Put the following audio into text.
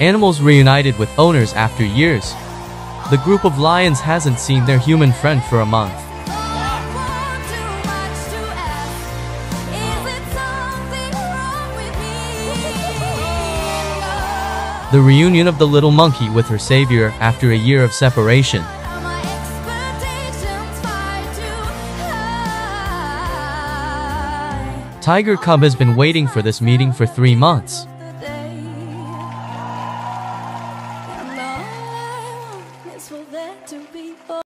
Animals reunited with owners after years. The group of lions hasn't seen their human friend for a month. The reunion of the little monkey with her savior after a year of separation. Tiger Cub has been waiting for this meeting for three months. for there to be